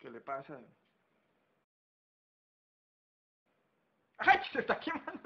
¿Qué le pasa? ¡Ay, se está quemando